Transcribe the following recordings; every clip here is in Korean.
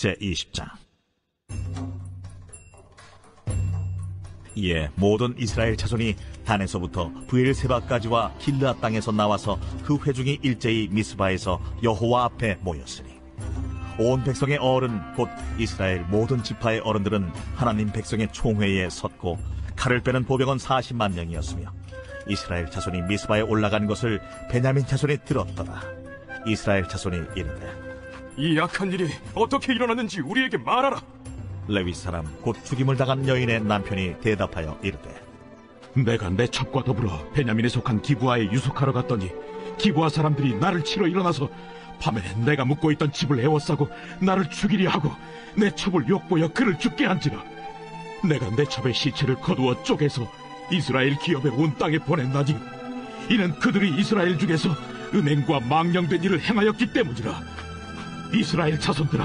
제20장. 이에 모든 이스라엘 자손이 단에서부터 부엘세바까지와 길르앗 땅에서 나와서 그 회중이 일제히 미스바에서 여호와 앞에 모였으니 온 백성의 어른 곧 이스라엘 모든 지파의 어른들은 하나님 백성의 총회에 섰고 칼을 빼는 보병은 40만 명이었으며 이스라엘 자손이 미스바에 올라간 것을 베냐민 자손이 들었더라. 이스라엘 자손이 이르되 이 악한 일이 어떻게 일어났는지 우리에게 말하라. 레위 사람 곧 죽임을 당한 여인의 남편이 대답하여 이르되 내가 내 첩과 더불어 베냐민에 속한 기부하에 유숙하러 갔더니 기부하 사람들이 나를 치러 일어나서 밤에 내가 묵고 있던 집을 에워싸고 나를 죽이려 하고 내 첩을 욕보여 그를 죽게 한지라 내가 내 첩의 시체를 거두어 쪼개서 이스라엘 기업의 온 땅에 보냈나니 이는 그들이 이스라엘 중에서 은행과 망령된 일을 행하였기 때문이라 이스라엘 자손들아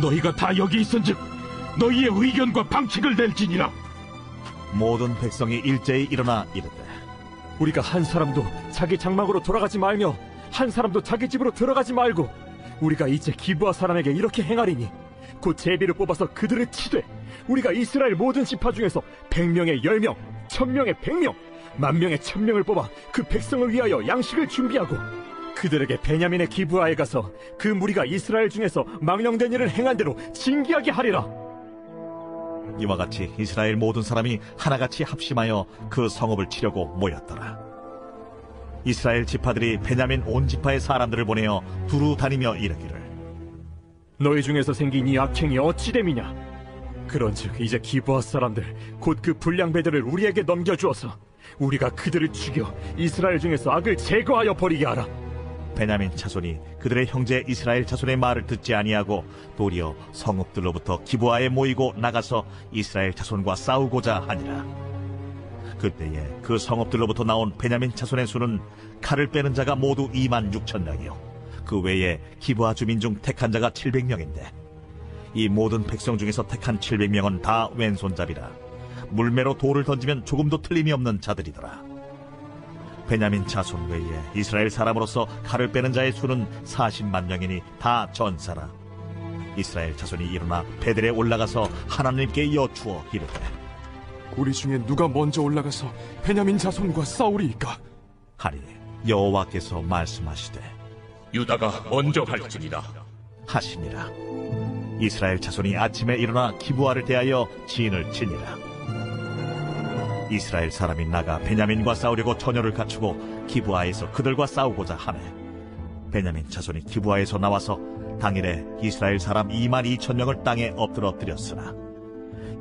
너희가 다 여기 있은즉 너희의 의견과 방책을 낼지니라. 모든 백성이 일제히 일어나 이르되 우리가 한 사람도 자기 장막으로 돌아가지 말며 한 사람도 자기 집으로 들어가지 말고 우리가 이제 기부하 사람에게 이렇게 행하리니 곧 제비를 뽑아서 그들을 치되 우리가 이스라엘 모든 지파 중에서 백명의 열 명, 천명의 백명, 만명의 천명을 뽑아 그 백성을 위하여 양식을 준비하고 그들에게 베냐민의 기부하에 가서 그 무리가 이스라엘 중에서 망령된 일을 행한 대로 징계하게 하리라. 이와 같이 이스라엘 모든 사람이 하나같이 합심하여 그 성읍을 치려고 모였더라. 이스라엘 지파들이 베냐민 온 지파의 사람들을 보내어 두루 다니며 이르기를 너희 중에서 생긴 이 악행이 어찌 됨이냐? 그런즉 이제 기부하 사람들 곧 그 불량 배들을 우리에게 넘겨 주어서 우리가 그들을 죽여 이스라엘 중에서 악을 제거하여 버리게 하라. 베냐민 자손이 그들의 형제 이스라엘 자손의 말을 듣지 아니하고 도리어 성읍들로부터 기부하에 모이고 나가서 이스라엘 자손과 싸우고자 하니라. 그때에 그 성읍들로부터 나온 베냐민 자손의 수는 칼을 빼는 자가 모두 2만 6천 명이요. 그 외에 기부하 주민 중 택한 자가 700명인데 이 모든 백성 중에서 택한 700명은 다 왼손잡이라 물매로 돌을 던지면 조금도 틀림이 없는 자들이더라. 베냐민 자손 외에 이스라엘 사람으로서 칼을 빼는 자의 수는 40만 명이니 다 전사라. 이스라엘 자손이 일어나 베들에 올라가서 하나님께 여쭈어 이르되 우리 중에 누가 먼저 올라가서 베냐민 자손과 싸우리이까? 하리 여호와께서 말씀하시되 유다가 먼저 갈지니라. 하시니라. 이스라엘 자손이 아침에 일어나 기부하를 대하여 진을 치니라. 이스라엘 사람이 나가 베냐민과 싸우려고 전열을 갖추고 기부하에서 그들과 싸우고자 하매 베냐민 자손이 기부하에서 나와서 당일에 이스라엘 사람 2만 2천 명을 땅에 엎드러뜨렸으나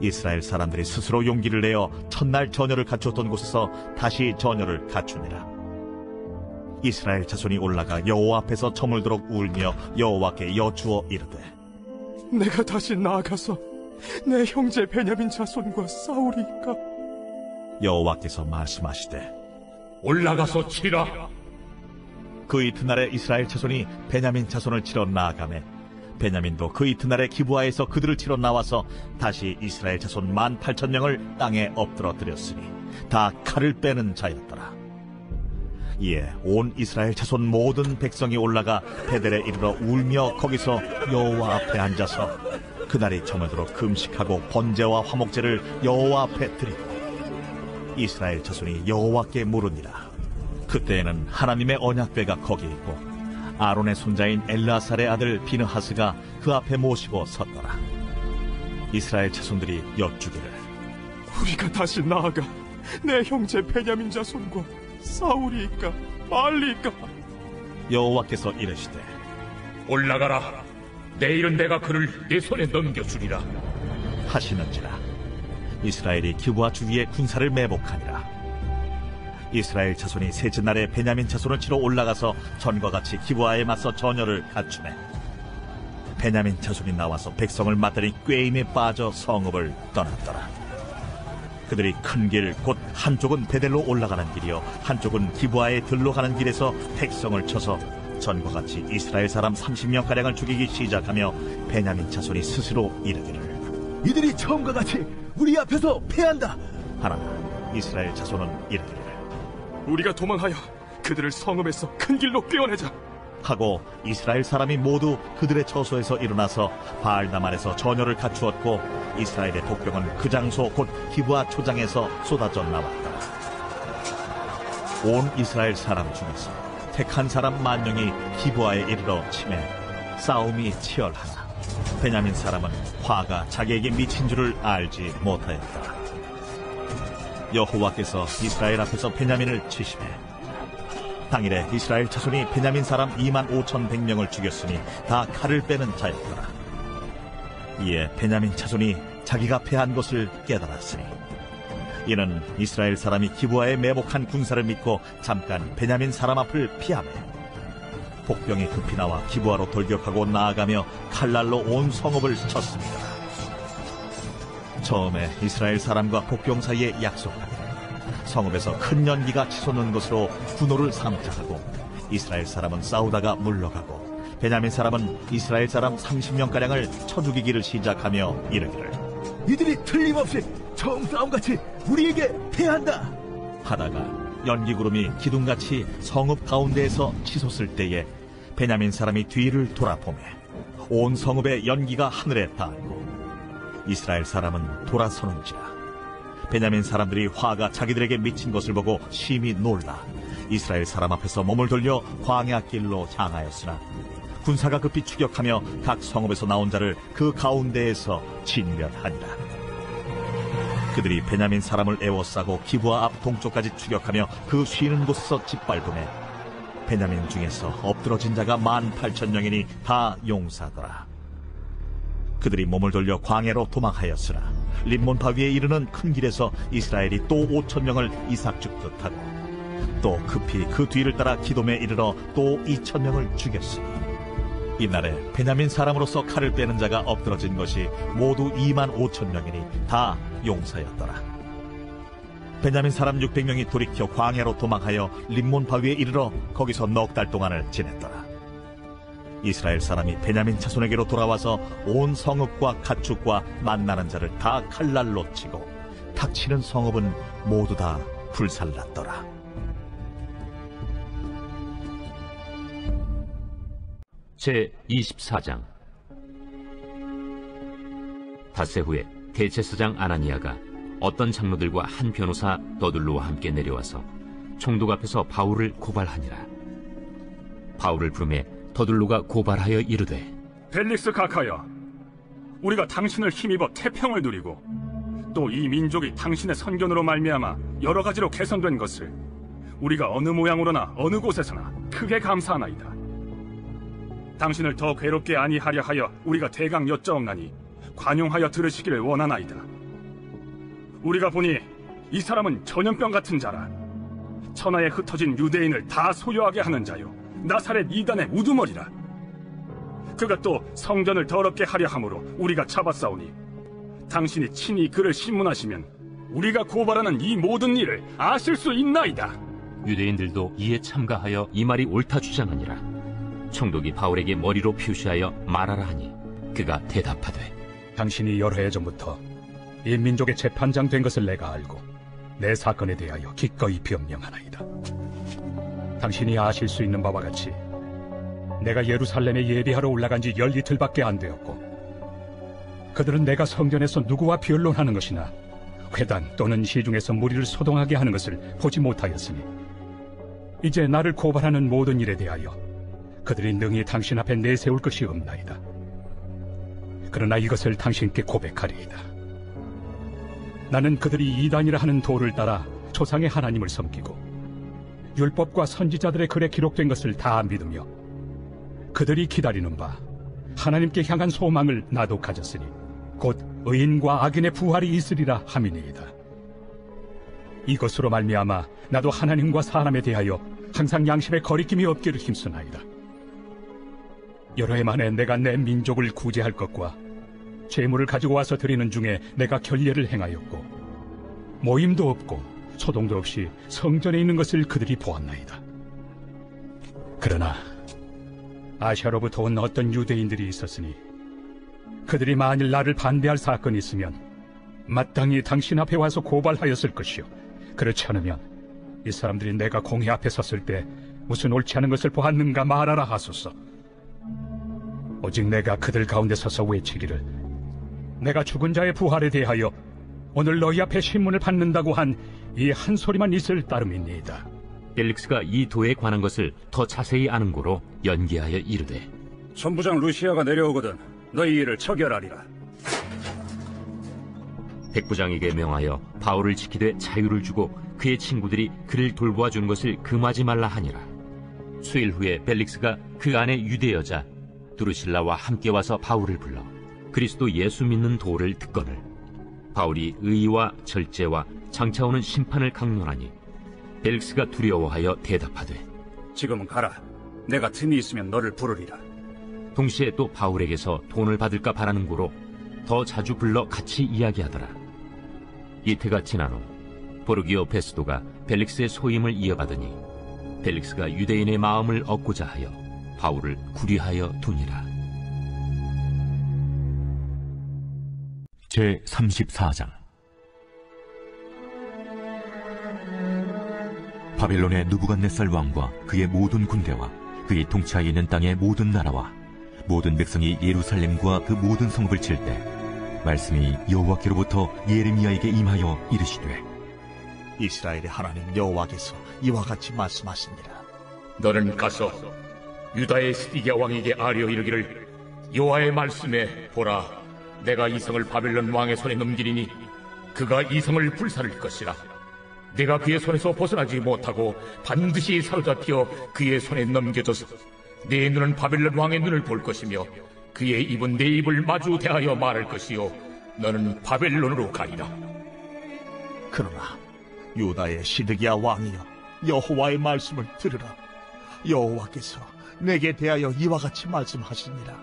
이스라엘 사람들이 스스로 용기를 내어 첫날 전열을 갖추었던 곳에서 다시 전열을 갖추니라. 이스라엘 자손이 올라가 여호와 앞에서 저물도록 울며 여호와께 여쭈어 이르되 내가 다시 나아가서 내 형제 베냐민 자손과 싸우리이까? 여호와께서 말씀하시되 올라가서 치라. 그 이튿날에 이스라엘 자손이 베냐민 자손을 치러 나아가매 베냐민도 그 이튿날에 기부하에서 그들을 치러 나와서 다시 이스라엘 자손 만 팔천 명을 땅에 엎드러뜨렸으니 다 칼을 빼는 자였더라. 이에 온 이스라엘 자손 모든 백성이 올라가 베델에 이르러 울며 거기서 여호와 앞에 앉아서 그날이 저물도록 금식하고 번제와 화목제를 여호와 앞에 드리고 이스라엘 자손이 여호와께 물으니라. 그때에는 하나님의 언약궤가 거기 있고 아론의 손자인 엘라살의 아들 비느하스가 그 앞에 모시고 섰더라. 이스라엘 자손들이 여쭈기를 우리가 다시 나아가 내 형제 베냐민 자손과 싸우리이까 말리이까? 여호와께서 이르시되 올라가라. 내일은 내가 그를 내 손에 넘겨주리라. 하시는지라 이스라엘이 기부와 주위에 군사를 매복하니라. 이스라엘 자손이 셋째 날에 베냐민 자손을 치러 올라가서 전과 같이 기부하에 맞서 전열을 갖추매 베냐민 자손이 나와서 백성을 맞더니 꾀임에 빠져 성읍을 떠났더라. 그들이 큰 길 곧 한쪽은 베델로 올라가는 길이요 한쪽은 기부하에 들로 가는 길에서 백성을 쳐서 전과 같이 이스라엘 사람 30명 가량을 죽이기 시작하며 베냐민 자손이 스스로 이르기를. 이들이 처음과 같이 우리 앞에서 패한다. 하나 이스라엘 자손은 이르기를 우리가 도망하여 그들을 성읍에서 큰 길로 꿰어내자. 하고 이스라엘 사람이 모두 그들의 처소에서 일어나서 바알다만에서 전열을 갖추었고 이스라엘의 복병은 그 장소 곧 기브아 초장에서 쏟아져 나왔다. 온 이스라엘 사람 중에서 택한 사람 만 명이 기브아에 이르러 치매 싸움이 치열하다. 베냐민 사람은 화가 자기에게 미친 줄을 알지 못하였다. 여호와께서 이스라엘 앞에서 베냐민을 치심해 당일에 이스라엘 자손이 베냐민 사람 2만 5천 100명을 죽였으니 다 칼을 빼는 자였더라. 이에 베냐민 자손이 자기가 패한 것을 깨달았으니 이는 이스라엘 사람이 기부하에 매복한 군사를 믿고 잠깐 베냐민 사람 앞을 피하며 복병이 급히 나와 기부하로 돌격하고 나아가며 칼날로 온 성읍을 쳤습니다. 처음에 이스라엘 사람과 복병 사이에 약속하되 성읍에서 큰 연기가 치솟는 것으로 분노를 삼자하고 이스라엘 사람은 싸우다가 물러가고 베냐민 사람은 이스라엘 사람 30명가량을 쳐 죽이기를 시작하며 이르기를 이들이 틀림없이 처음 싸움같이 우리에게 패한다. 하다가 연기구름이 기둥같이 성읍 가운데에서 치솟을 때에 베냐민 사람이 뒤를 돌아보매 온 성읍의 연기가 하늘에 닿고 이스라엘 사람은 돌아서는지라 베냐민 사람들이 화가 자기들에게 미친 것을 보고 심히 놀라 이스라엘 사람 앞에서 몸을 돌려 광야 길로 향하였으나 군사가 급히 추격하며 각 성읍에서 나온 자를 그 가운데에서 진멸하니라 그들이 베냐민 사람을 애워싸고 기부와 앞 동쪽까지 추격하며 그 쉬는 곳에서 짓밟음에 베냐민 중에서 엎드러진 자가 만 팔천 명이니 다 용사더라. 그들이 몸을 돌려 광해로 도망하였으나 림몬 바위에 이르는 큰 길에서 이스라엘이 또 오천 명을 이삭 죽듯 하고 또 급히 그 뒤를 따라 기돔에 이르러 또 이천 명을 죽였으니 이날에 베냐민 사람으로서 칼을 빼는 자가 엎드러진 것이 모두 2만 5천 명이니 다 용사였더라. 베냐민 사람 600명이 돌이켜 광야로 도망하여 림몬 바위에 이르러 거기서 넉 달 동안을 지냈더라. 이스라엘 사람이 베냐민 자손에게로 돌아와서 온 성읍과 가축과 만나는 자를 다 칼날로 치고 닥치는 성읍은 모두 다 불살랐더라. 제 24장 닷새 후에 대제사장 아나니아가 어떤 장로들과 한 변호사 더둘로와 함께 내려와서 총독 앞에서 바울을 고발하니라 바울을 부름에 더둘로가 고발하여 이르되 벨릭스 각하여 우리가 당신을 힘입어 태평을 누리고 또 이 민족이 당신의 선견으로 말미암아 여러 가지로 개선된 것을 우리가 어느 모양으로나 어느 곳에서나 크게 감사하나이다. 당신을 더 괴롭게 아니하려 하여 우리가 대강 여짜옵나니 관용하여 들으시기를 원하나이다. 우리가 보니 이 사람은 전염병 같은 자라. 천하에 흩어진 유대인을 다 소유하게 하는 자요. 나사렛 이단의 우두머리라. 그가 또 성전을 더럽게 하려 함으로 우리가 잡았사오니 당신이 친히 그를 신문하시면 우리가 고발하는 이 모든 일을 아실 수 있나이다. 유대인들도 이에 참가하여 이 말이 옳다 주장하니라 총독이 바울에게 머리로 표시하여 말하라 하니 그가 대답하되 당신이 여러 해 전부터 이 민족의 재판장 된 것을 내가 알고 내 사건에 대하여 기꺼이 변명하나이다. 당신이 아실 수 있는 바와 같이 내가 예루살렘에 예비하러 올라간 지 열 이틀밖에 안 되었고 그들은 내가 성전에서 누구와 변론하는 것이나 회단 또는 시중에서 무리를 소동하게 하는 것을 보지 못하였으니 이제 나를 고발하는 모든 일에 대하여 그들이 능히 당신 앞에 내세울 것이 없나이다. 그러나 이것을 당신께 고백하리이다. 나는 그들이 이단이라 하는 도를 따라 조상의 하나님을 섬기고 율법과 선지자들의 글에 기록된 것을 다 믿으며 그들이 기다리는 바 하나님께 향한 소망을 나도 가졌으니 곧 의인과 악인의 부활이 있으리라 함이니이다. 이것으로 말미암아 나도 하나님과 사람에 대하여 항상 양심에 거리낌이 없기를 힘쓰나이다. 여러 해 만에 내가 내 민족을 구제할 것과 재물을 가지고 와서 드리는 중에 내가 결례를 행하였고 모임도 없고 소동도 없이 성전에 있는 것을 그들이 보았나이다. 그러나 아시아로부터 온 어떤 유대인들이 있었으니 그들이 만일 나를 반대할 사건이 있으면 마땅히 당신 앞에 와서 고발하였을 것이요 그렇지 않으면 이 사람들이 내가 공회 앞에 섰을 때 무슨 옳지 않은 것을 보았는가 말하라 하소서. 오직 내가 그들 가운데 서서 외치기를 내가 죽은 자의 부활에 대하여 오늘 너희 앞에 신문을 받는다고 한 이 한 소리만 있을 따름이니이다. 벨릭스가 이 도에 관한 것을 더 자세히 아는 고로 연기하여 이르되 천부장 루시아가 내려오거든 너희 일을 처결하리라. 백부장에게 명하여 바울을 지키되 자유를 주고 그의 친구들이 그를 돌보아 주는 것을 금하지 말라 하니라. 수일 후에 벨릭스가 그 안에 유대 여자 두루실라와 함께 와서 바울을 불러 그리스도 예수 믿는 도를 듣거늘 바울이 의와 절제와 장차 오는 심판을 강론하니 벨릭스가 두려워하여 대답하되 지금은 가라. 내가 틈이 있으면 너를 부르리라. 동시에 또 바울에게서 돈을 받을까 바라는 고로 더 자주 불러 같이 이야기하더라. 이태가 지난 후 보르기오 베스도가 벨릭스의 소임을 이어받으니 벨릭스가 유대인의 마음을 얻고자 하여 바울을 구리하여 두니라. 제 34장 바벨론의 누부갓네살 왕과 그의 모든 군대와 그의 통치하에 있는 땅의 모든 나라와 모든 백성이 예루살렘과 그 모든 성읍을 칠 때 말씀이 여호와께로부터 예레미야에게 임하여 이르시되 이스라엘의 하나님 여호와께서 이와 같이 말씀하십니다. 너는 가서 유다의 시디기야 왕에게 아뢰어 이르기를 여호와의 말씀에 보라 내가 이 성을 바벨론 왕의 손에 넘기리니 그가 이 성을 불살을 것이라. 내가 그의 손에서 벗어나지 못하고 반드시 사로잡혀 그의 손에 넘겨져서 내 눈은 바벨론 왕의 눈을 볼 것이며 그의 입은 내 입을 마주 대하여 말할 것이요. 너는 바벨론으로 가리라. 그러나 유다의 시드기야 왕이여 여호와의 말씀을 들으라. 여호와께서 내게 대하여 이와 같이 말씀하시니라.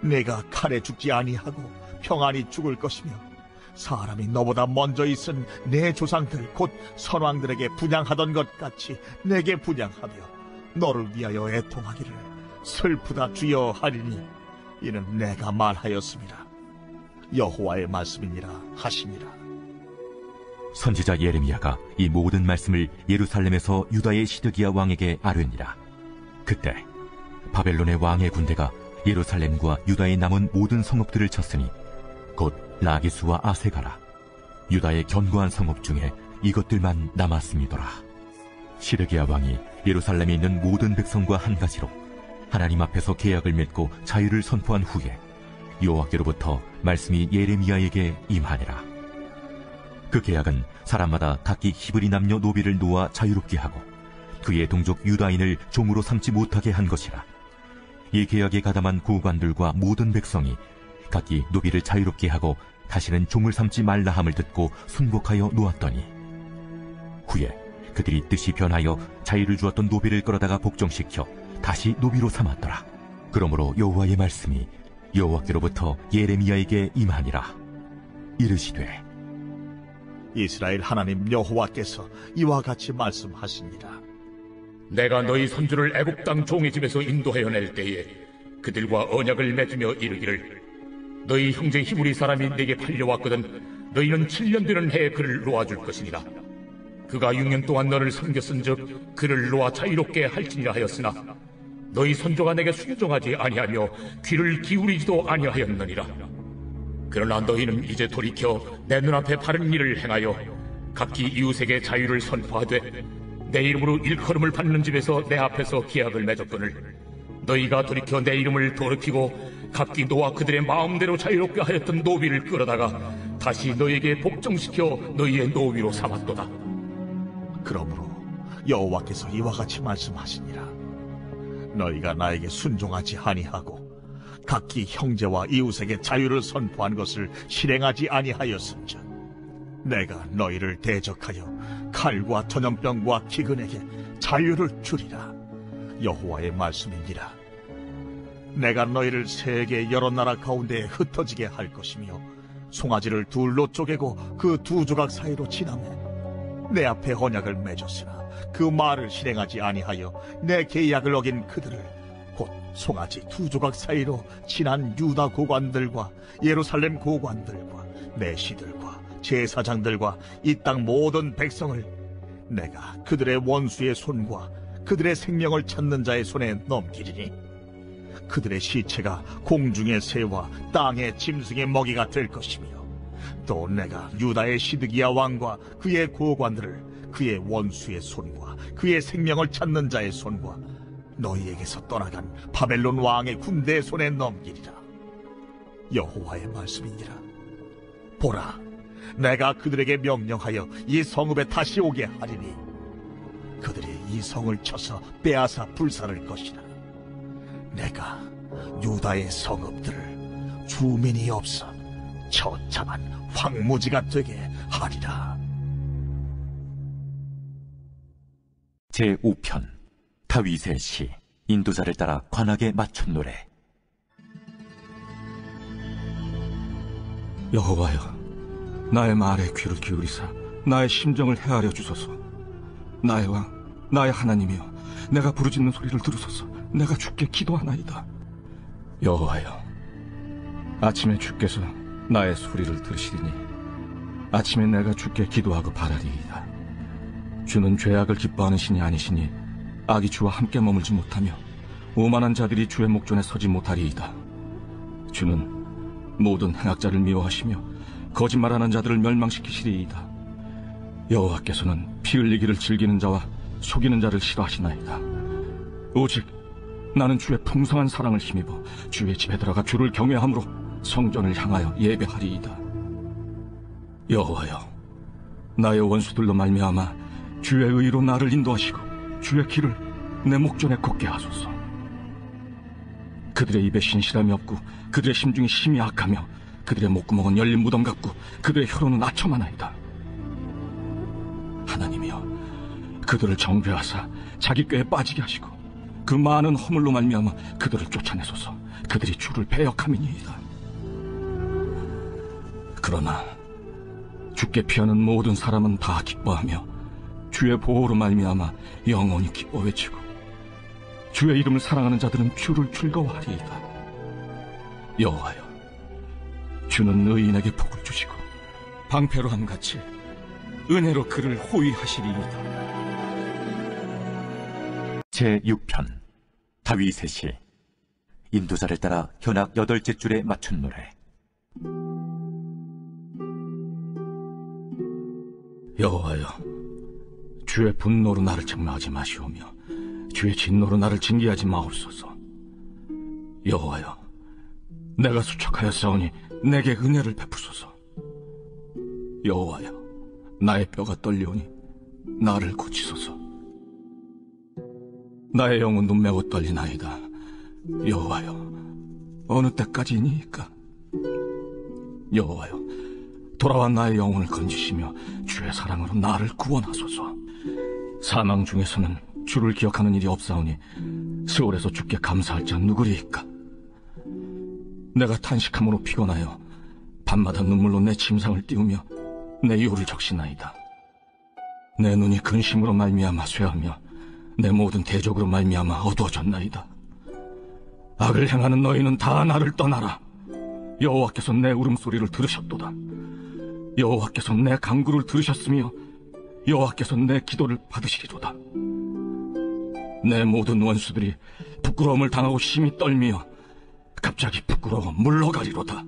내가 칼에 죽지 아니하고 평안히 죽을 것이며 사람이 너보다 먼저 있은 내 조상들 곧 선왕들에게 분양하던 것 같이 내게 분양하며 너를 위하여 애통하기를 슬프다 주여 하리니 이는 내가 말하였습니다. 여호와의 말씀이니라 하시니라. 선지자 예레미야가 이 모든 말씀을 예루살렘에서 유다의 시드기야 왕에게 아뢰니라. 그때 바벨론의 왕의 군대가 예루살렘과 유다의 남은 모든 성읍들을 쳤으니 곧 라기스와 아세가라. 유다의 견고한 성읍 중에 이것들만 남았음이더라. 시드기야 왕이 예루살렘에 있는 모든 백성과 한 가지로 하나님 앞에서 계약을 맺고 자유를 선포한 후에 여호와께로부터 말씀이 예레미야에게 임하니라. 그 계약은 사람마다 각기 히브리 남녀 노비를 놓아 자유롭게 하고 그의 동족 유다인을 종으로 삼지 못하게 한 것이라. 이 계약에 가담한 고관들과 모든 백성이 각기 노비를 자유롭게 하고 다시는 종을 삼지 말라 함을 듣고 순복하여 놓았더니 후에 그들이 뜻이 변하여 자유를 주었던 노비를 끌어다가 복종시켜 다시 노비로 삼았더라. 그러므로 여호와의 말씀이 여호와께로부터 예레미야에게 임하니라. 이르시되 이스라엘 하나님 여호와께서 이와 같이 말씀하십니다. 내가 너희 손주를 애굽 땅 종의 집에서 인도하여 낼 때에 그들과 언약을 맺으며 이르기를 너희 형제 히브리 사람이 내게 팔려왔거든 너희는 7년 되는 해에 그를 놓아줄 것이니라. 그가 6년 동안 너를 섬겼은즉 그를 놓아 자유롭게 할지니라 하였으나 너희 손조가 내게 순종하지 아니하며 귀를 기울이지도 아니하였느니라. 그러나 너희는 이제 돌이켜 내 눈앞에 바른 일을 행하여 각기 이웃에게 자유를 선포하되 내 이름으로 일컬음을 받는 집에서 내 앞에서 계약을 맺었거늘 너희가 돌이켜 내 이름을 더럽히고 각기 너와 그들의 마음대로 자유롭게 하였던 노비를 끌어다가 다시 너에게 복종시켜 너희의 노비로 삼았도다. 그러므로 여호와께서 이와 같이 말씀하시니라. 너희가 나에게 순종하지 아니하고 각기 형제와 이웃에게 자유를 선포한 것을 실행하지 아니하였은즉 내가 너희를 대적하여 칼과 전염병과 기근에게 자유를 주리라. 여호와의 말씀이니라 내가 너희를 세계 여러 나라 가운데에 흩어지게 할 것이며 송아지를 둘로 쪼개고 그 두 조각 사이로 지나매 내 앞에 언약을 맺었으나 그 말을 실행하지 아니하여 내 계약을 어긴 그들을 곧 송아지 두 조각 사이로 친한 유다 고관들과 예루살렘 고관들과 내시들과 제사장들과 이 땅 모든 백성을 내가 그들의 원수의 손과 그들의 생명을 찾는 자의 손에 넘기리니 그들의 시체가 공중의 새와 땅의 짐승의 먹이가 될 것이며 또 내가 유다의 시드기야 왕과 그의 고관들을 그의 원수의 손과 그의 생명을 찾는 자의 손과 너희에게서 떠나간 바벨론 왕의 군대의 손에 넘기리라. 여호와의 말씀이니라. 보라 내가 그들에게 명령하여 이 성읍에 다시 오게 하리니 그들이 이 성을 쳐서 빼앗아 불살을 것이라 내가 유다의 성읍들을 주민이 없어 처참한 황무지가 되게 하리라. 제5편 다윗의 시 인도자를 따라 관악에 맞춘 노래. 여호와여 나의 말에 귀를 기울이사 나의 심정을 헤아려 주소서. 나의 왕 나의 하나님이여 내가 부르짖는 소리를 들으소서 내가 주께 기도하나이다 여호와여 아침에 주께서 나의 소리를 들으시리니 아침에 내가 주께 기도하고 바라리이다 주는 죄악을 기뻐하는 신이 아니시니 악이 주와 함께 머물지 못하며 오만한 자들이 주의 목전에 서지 못하리이다 주는 모든 행악자를 미워하시며 거짓말하는 자들을 멸망시키시리이다. 여호와께서는 피 흘리기를 즐기는 자와 속이는 자를 싫어하시나이다. 오직 나는 주의 풍성한 사랑을 힘입어 주의 집에 들어가 주를 경외함으로 성전을 향하여 예배하리이다. 여호와여, 나의 원수들로 말미암아 주의 의로 나를 인도하시고 주의 길을 내 목전에 걷게 하소서. 그들의 입에 신실함이 없고 그들의 심중이 심히 악하며 그들의 목구멍은 열린 무덤 같고 그들의 혀로는 아첨하나이다. 하나님이여 그들을 정죄하사 자기 꾀에 빠지게 하시고 그 많은 허물로 말미암아 그들을 쫓아내소서 그들이 주를 배역함이니이다. 그러나 주께 피하는 모든 사람은 다 기뻐하며 주의 보호로 말미암아 영원히 기뻐 외치고 주의 이름을 사랑하는 자들은 주를 즐거워하리이다. 여호와여, 주는 의인에게 복을 주시고 방패로 함 같이 은혜로 그를 호위하시리이다. 제6편 다윗의 시 인도자를 따라 현악 여덟째 줄에 맞춘 노래 여호와여, 주의 분노로 나를 책망하지 마시오며 주의 진노로 나를 징계하지 마옵소서. 여호와여, 내가 수척하여 싸우니 내게 은혜를 베푸소서. 여호와여, 나의 뼈가 떨리오니 나를 고치소서. 나의 영은 눈매고 떨리나이다. 여호와여, 어느 때까지니까? 여호와여, 돌아와 나의 영혼을 건지시며 주의 사랑으로 나를 구원하소서. 사망 중에서는 주를 기억하는 일이 없사오니 세월에서 주께 감사할 자 누구리이까? 내가 탄식함으로 피곤하여 밤마다 눈물로 내 침상을 띄우며 내 이유를 적시나이다. 내 눈이 근심으로 말미암아 쇠하며 내 모든 대적으로 말미암아 어두워졌나이다. 악을 행하는 너희는 다 나를 떠나라. 여호와께서 내 울음소리를 들으셨도다. 여호와께서 내 강구를 들으셨으며 여호와께서 내 기도를 받으시리로다. 내 모든 원수들이 부끄러움을 당하고 심히 떨미어 갑자기 부끄러워 물러가리로다.